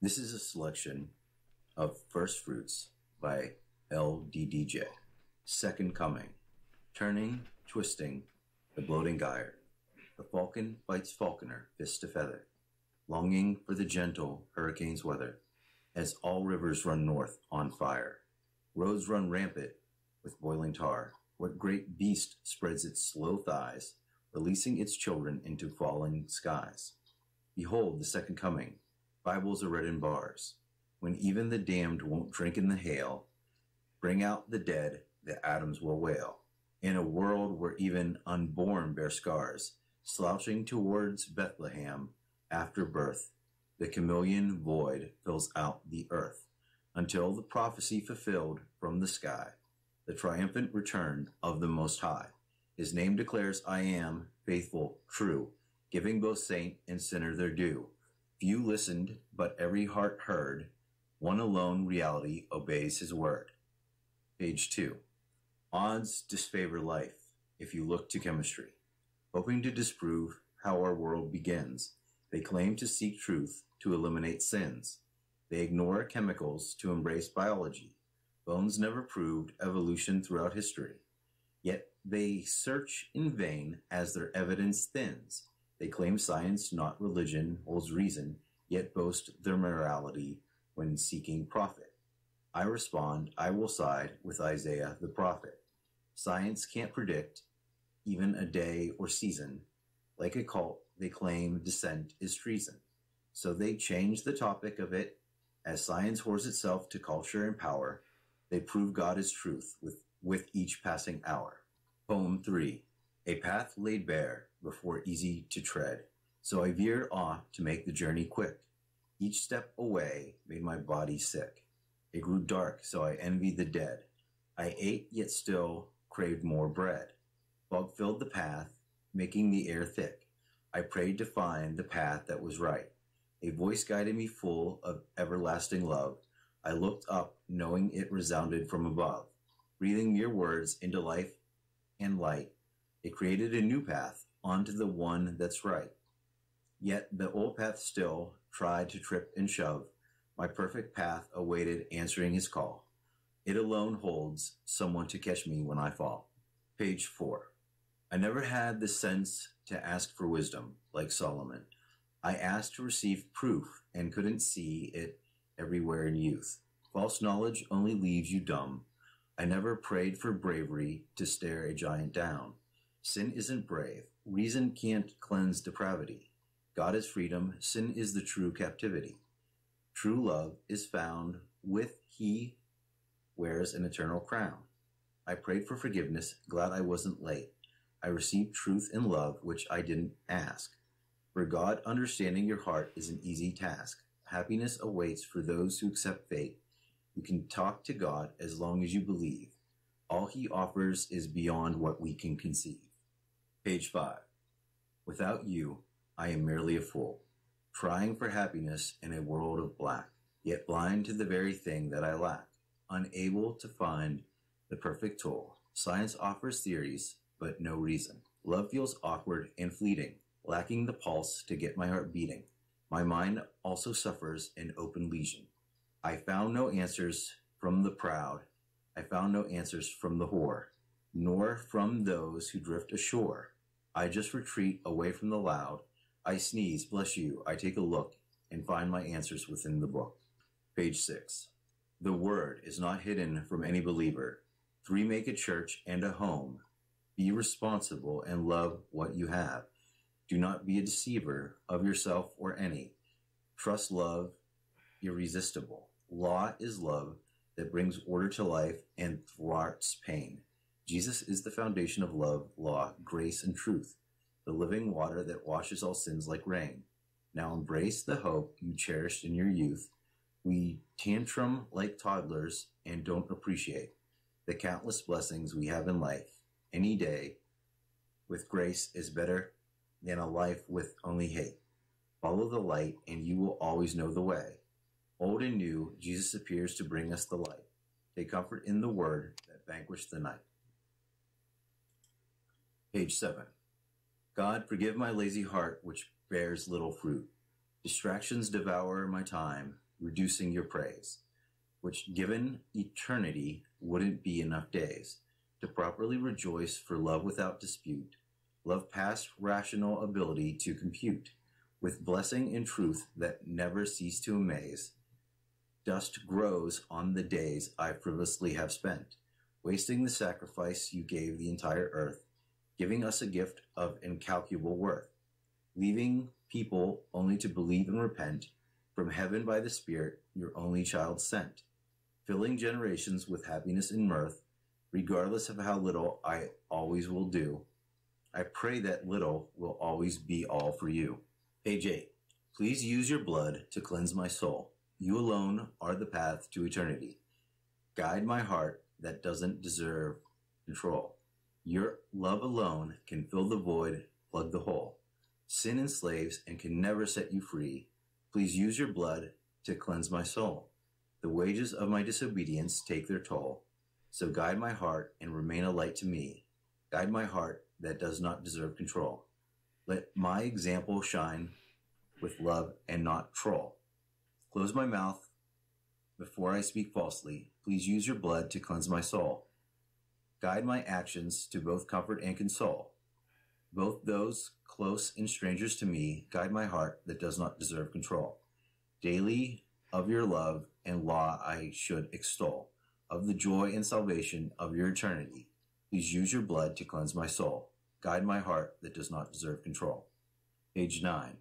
This is a selection of First Fruits by LDDJ. Second Coming. Turning, twisting, the bloating gyre. The falcon fights falconer, fist to feather. Longing for the gentle hurricane's weather, as all rivers run north on fire. Roads run rampant with boiling tar. What great beast spreads its slow thighs, releasing its children into falling skies? Behold the second coming. Bibles are read in bars. When even the damned won't drink in the hail, bring out the dead, the atoms will wail. In a world where even unborn bear scars, slouching towards Bethlehem after birth, the chameleon void fills out the earth until the prophecy fulfilled from the sky, the triumphant return of the Most High. His name declares, I am faithful, true, giving both saint and sinner their due. Few listened, but every heart heard. One alone reality obeys his word. Page 2. Odds disfavor life if you look to chemistry. Hoping to disprove how our world begins, they claim to seek truth to eliminate sins. They ignore chemicals to embrace biology. Bones never proved evolution throughout history. Yet they search in vain as their evidence thins. They claim science, not religion, holds reason, yet boast their morality when seeking profit. I respond, I will side with Isaiah the prophet. Science can't predict even a day or season. Like a cult, they claim dissent is treason. So they change the topic of it as science whores itself to culture and power. They prove God is truth with, with each passing hour. Poem 3 A path laid bare before easy to tread. So I veered off to make the journey quick. Each step away made my body sick. It grew dark, so I envied the dead. I ate, yet still craved more bread. Fog filled the path, making the air thick. I prayed to find the path that was right. A voice guided me full of everlasting love. I looked up, knowing it resounded from above. Breathing your words into life and light, it created a new path onto the one that's right. Yet the old path still tried to trip and shove. My perfect path awaited answering his call. It alone holds someone to catch me when I fall. Page 4. I never had the sense to ask for wisdom, like Solomon. I asked to receive proof and couldn't see it everywhere in youth. False knowledge only leaves you dumb. I never prayed for bravery to stare a giant down. Sin isn't brave. Reason can't cleanse depravity. God is freedom. Sin is the true captivity. True love is found with he wears an eternal crown. I prayed for forgiveness, glad I wasn't late. I received truth and love, which I didn't ask. For God, understanding your heart is an easy task. Happiness awaits for those who accept fate. You can talk to God as long as you believe. All he offers is beyond what we can conceive. Page 5. Without you, I am merely a fool, trying for happiness in a world of black, yet blind to the very thing that I lack, unable to find the perfect tool. Science offers theories, but no reason. Love feels awkward and fleeting, lacking the pulse to get my heart beating. My mind also suffers an open lesion. I found no answers from the proud. I found no answers from the whore, nor from those who drift ashore. I just retreat away from the loud I sneeze, bless you, I take a look and find my answers within the book. Page 6. The word is not hidden from any believer. Three make a church and a home. Be responsible and love what you have. Do not be a deceiver of yourself or any. Trust love irresistible. Law is love that brings order to life and thwarts pain. Jesus is the foundation of love, law, grace, and truth the living water that washes all sins like rain. Now embrace the hope you cherished in your youth. We tantrum like toddlers and don't appreciate the countless blessings we have in life. Any day with grace is better than a life with only hate. Follow the light and you will always know the way. Old and new, Jesus appears to bring us the light. Take comfort in the word that vanquished the night. Page 7. God, forgive my lazy heart which bears little fruit. Distractions devour my time. reducing your praise, which given eternity wouldn't be enough days to properly rejoice for love without dispute, love past rational ability to compute, with blessing and truth that never cease to amaze. Dust grows on the days I frivolously have spent, wasting the sacrifice you gave the entire earth, giving us a gift of incalculable worth, leaving people only to believe and repent, from heaven by the Spirit your only child sent, filling generations with happiness and mirth, regardless of how little I always will do. I pray that little will always be all for you. Page 8. Please use your blood to cleanse my soul. You alone are the path to eternity. Guide my heart that doesn't deserve control. Your love alone can fill the void, plug the hole. Sin enslaves and can never set you free. Please use your blood to cleanse my soul. The wages of my disobedience take their toll. So guide my heart and remain a light to me. Guide my heart that does not deserve control. Let my example shine with love and not troll. Close my mouth before I speak falsely. Please use your blood to cleanse my soul. Guide my actions to both comfort and console. Both those close and strangers to me guide my heart that does not deserve control. Daily of your love and law I should extol, of the joy and salvation of your eternity. Please use your blood to cleanse my soul. Guide my heart that does not deserve control. Page 9.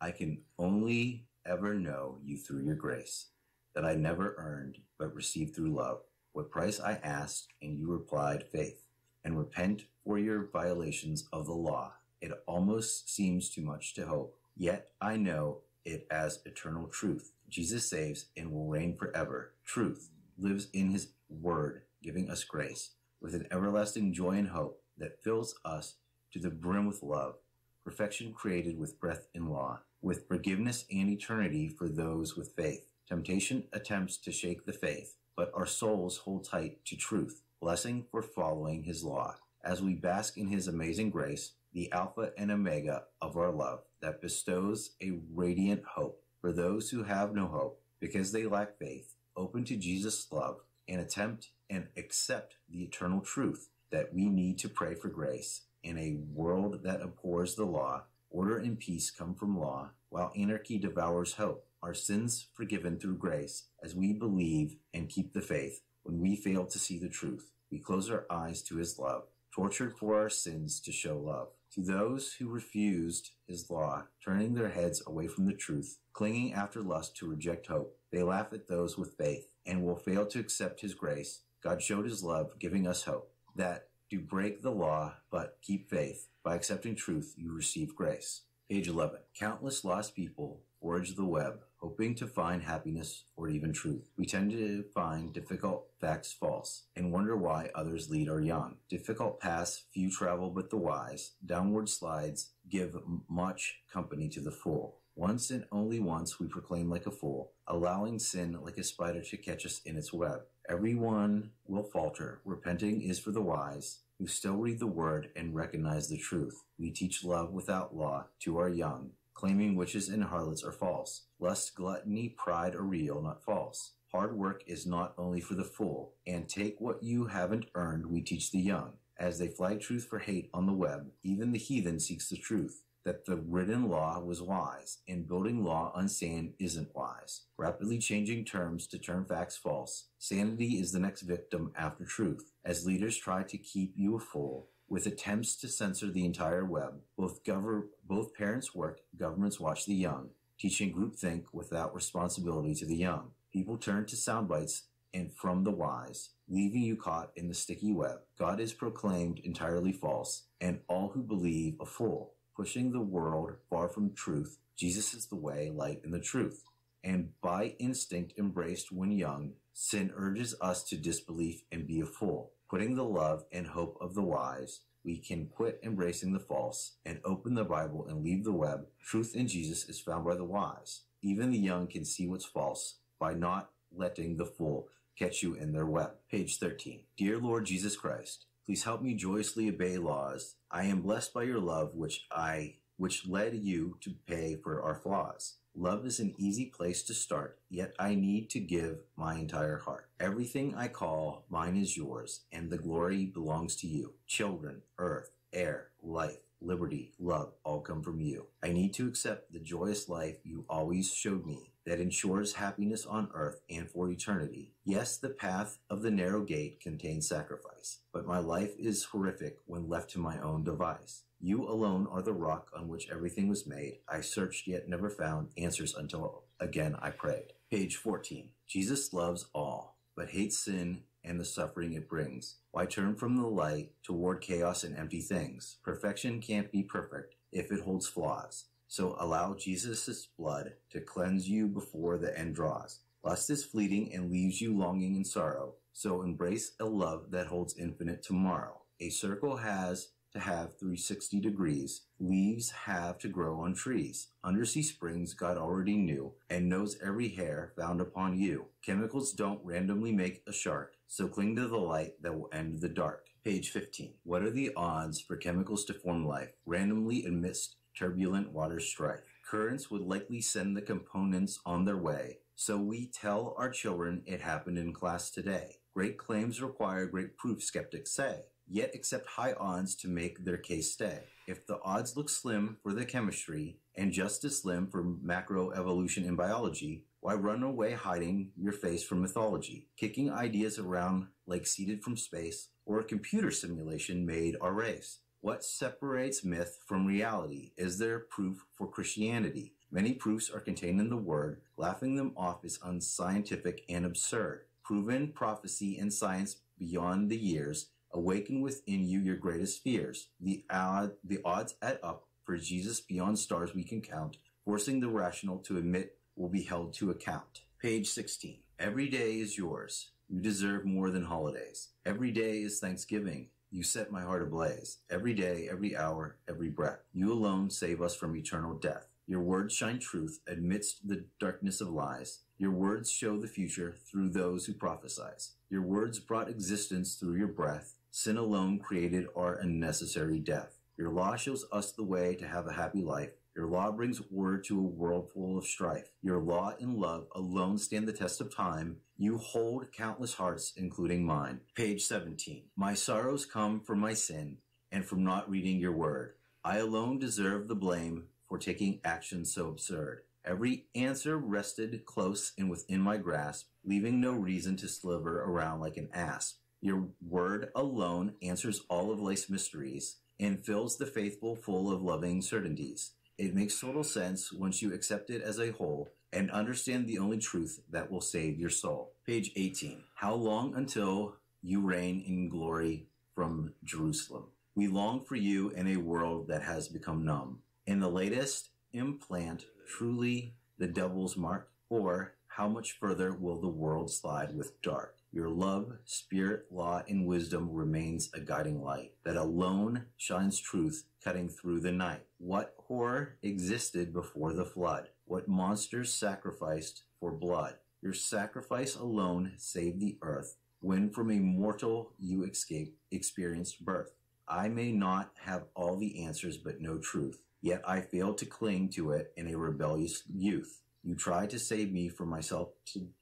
I can only ever know you through your grace, that I never earned, but received through love. What price I asked, and you replied, faith, and repent for your violations of the law. It almost seems too much to hope, yet I know it as eternal truth. Jesus saves and will reign forever. Truth lives in his word, giving us grace with an everlasting joy and hope that fills us to the brim with love, perfection created with breath and law, with forgiveness and eternity for those with faith. Temptation attempts to shake the faith, but our souls hold tight to truth, blessing for following his law. As we bask in his amazing grace, the Alpha and Omega of our love that bestows a radiant hope for those who have no hope because they lack faith, open to Jesus' love, and attempt and accept the eternal truth that we need to pray for grace in a world that abhors the law. Order and peace come from law, while anarchy devours hope. Our sins forgiven through grace as we believe and keep the faith. When we fail to see the truth, we close our eyes to his love, tortured for our sins to show love. To those who refused his law, turning their heads away from the truth, clinging after lust to reject hope, they laugh at those with faith and will fail to accept his grace. God showed his love, giving us hope that do break the law but keep faith. By accepting truth, you receive grace. Page 11. Countless lost people forage the web, hoping to find happiness or even truth. We tend to find difficult facts false and wonder why others lead our young. Difficult paths few travel but the wise. Downward slides give much company to the fool. Once and only once we proclaim like a fool, allowing sin like a spider to catch us in its web. Everyone will falter. Repenting is for the wise who still read the word and recognize the truth. We teach love without law to our young, claiming witches and harlots are false. Lust, gluttony, pride are real, not false. Hard work is not only for the fool, and take what you haven't earned, we teach the young. As they flag truth for hate on the web, even the heathen seeks the truth that the written law was wise, and building law on sand isn't wise. Rapidly changing terms to turn facts false. Sanity is the next victim after truth, as leaders try to keep you a fool with attempts to censor the entire web. Both gover- both parents work, governments watch the young, teaching groupthink without responsibility to the young. People turn to sound bites and from the wise, leaving you caught in the sticky web. God is proclaimed entirely false, and all who believe a fool pushing the world far from truth. Jesus is the way, light, and the truth. And by instinct embraced when young, sin urges us to disbelief and be a fool. Putting the love and hope of the wise, we can quit embracing the false and open the Bible and leave the web. Truth in Jesus is found by the wise. Even the young can see what's false by not letting the fool catch you in their web. Page 13. Dear Lord Jesus Christ, Please help me joyously obey laws. I am blessed by your love, which I which led you to pay for our flaws. Love is an easy place to start, yet I need to give my entire heart. Everything I call mine is yours, and the glory belongs to you. Children, earth, air, life, liberty, love all come from you. I need to accept the joyous life you always showed me that ensures happiness on earth and for eternity. Yes, the path of the narrow gate contains sacrifice, but my life is horrific when left to my own device. You alone are the rock on which everything was made. I searched yet never found answers until again I prayed. Page 14. Jesus loves all, but hates sin and the suffering it brings. Why turn from the light toward chaos and empty things? Perfection can't be perfect if it holds flaws. So allow Jesus' blood to cleanse you before the end draws. Lust is fleeting and leaves you longing in sorrow. So embrace a love that holds infinite tomorrow. A circle has to have 360 degrees. Leaves have to grow on trees. Undersea springs God already knew and knows every hair found upon you. Chemicals don't randomly make a shark, so cling to the light that will end the dark. Page 15. What are the odds for chemicals to form life randomly amidst turbulent water strife? Currents would likely send the components on their way, so we tell our children it happened in class today. Great claims require great proof, skeptics say yet accept high odds to make their case stay. If the odds look slim for the chemistry and just as slim for macroevolution in biology, why run away hiding your face from mythology? Kicking ideas around like seeded from space or a computer simulation made our race. What separates myth from reality? Is there proof for Christianity? Many proofs are contained in the word. Laughing them off is unscientific and absurd. Proven prophecy and science beyond the years Awaken within you your greatest fears. The, odd, the odds add up for Jesus beyond stars we can count, forcing the rational to admit will be held to account. Page 16. Every day is yours. You deserve more than holidays. Every day is Thanksgiving. You set my heart ablaze. Every day, every hour, every breath. You alone save us from eternal death. Your words shine truth amidst the darkness of lies. Your words show the future through those who prophesize. Your words brought existence through your breath. Sin alone created our unnecessary death. Your law shows us the way to have a happy life. Your law brings order to a world full of strife. Your law and love alone stand the test of time. You hold countless hearts, including mine. Page 17. My sorrows come from my sin and from not reading your word. I alone deserve the blame for taking action so absurd. Every answer rested close and within my grasp, leaving no reason to sliver around like an asp. Your word alone answers all of life's mysteries and fills the faithful full of loving certainties. It makes total sense once you accept it as a whole and understand the only truth that will save your soul. Page 18. How long until you reign in glory from Jerusalem? We long for you in a world that has become numb. In the latest implant, truly the devil's mark? Or how much further will the world slide with dark? Your love, spirit, law, and wisdom remains a guiding light that alone shines truth cutting through the night. What horror existed before the flood? What monsters sacrificed for blood? Your sacrifice alone saved the earth when from a mortal you escaped, experienced birth. I may not have all the answers but no truth, yet I failed to cling to it in a rebellious youth. You tried to save me from myself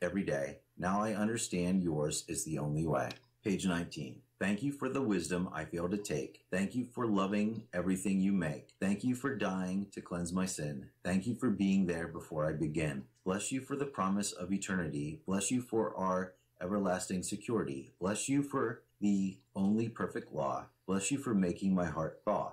every day. Now I understand yours is the only way. Page 19. Thank you for the wisdom I fail to take. Thank you for loving everything you make. Thank you for dying to cleanse my sin. Thank you for being there before I begin. Bless you for the promise of eternity. Bless you for our everlasting security. Bless you for the only perfect law. Bless you for making my heart thaw.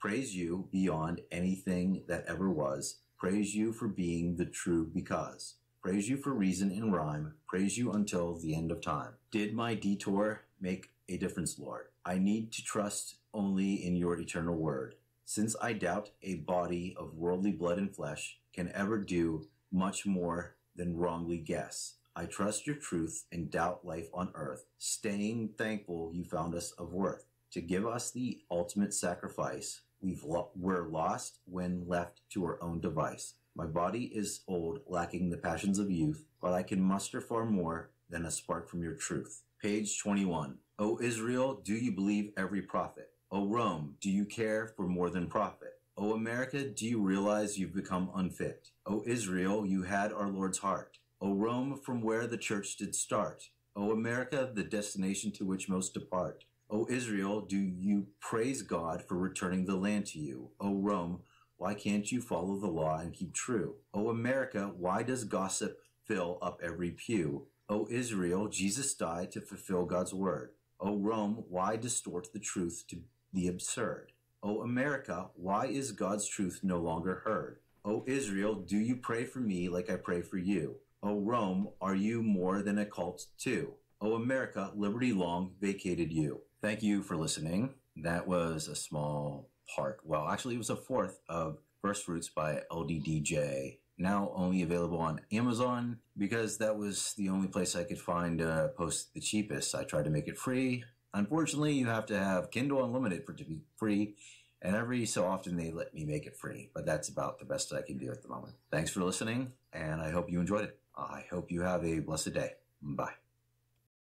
Praise you beyond anything that ever was. Praise you for being the true because. Praise you for reason and rhyme. Praise you until the end of time. Did my detour make a difference, Lord? I need to trust only in your eternal word. Since I doubt a body of worldly blood and flesh can ever do much more than wrongly guess. I trust your truth and doubt life on earth, staying thankful you found us of worth. To give us the ultimate sacrifice, We've lo- we're lost when left to our own device. My body is old, lacking the passions of youth, but I can muster far more than a spark from your truth. Page 21. O Israel, do you believe every prophet? O Rome, do you care for more than profit? O America, do you realize you've become unfit? O Israel, you had our Lord's heart. O Rome, from where the church did start. O America, the destination to which most depart. O Israel, do you praise God for returning the land to you? O Rome, why can't you follow the law and keep true? O America, why does gossip fill up every pew? O Israel, Jesus died to fulfill God's word. O Rome, why distort the truth to the absurd? O America, why is God's truth no longer heard? O Israel, do you pray for me like I pray for you? O Rome, are you more than a cult too? O America, liberty long vacated you. Thank you for listening. That was a small part. Well, actually, it was a fourth of First Fruits by LDDJ. Now only available on Amazon because that was the only place I could find uh, post the cheapest. I tried to make it free. Unfortunately, you have to have Kindle Unlimited for it to be free, and every so often they let me make it free. But that's about the best I can do at the moment. Thanks for listening, and I hope you enjoyed it. I hope you have a blessed day. Bye.